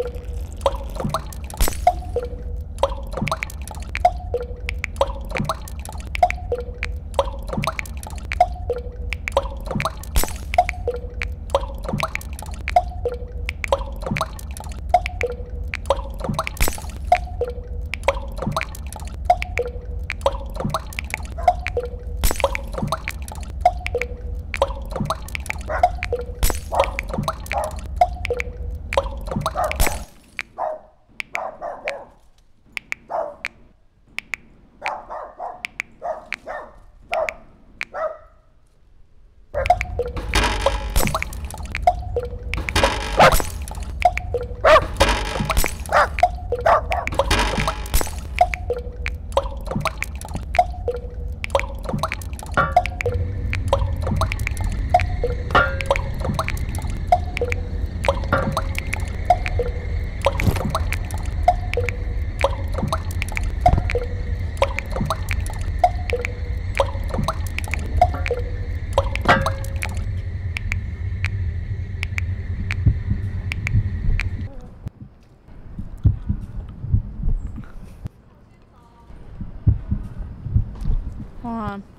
Ah! Hold on.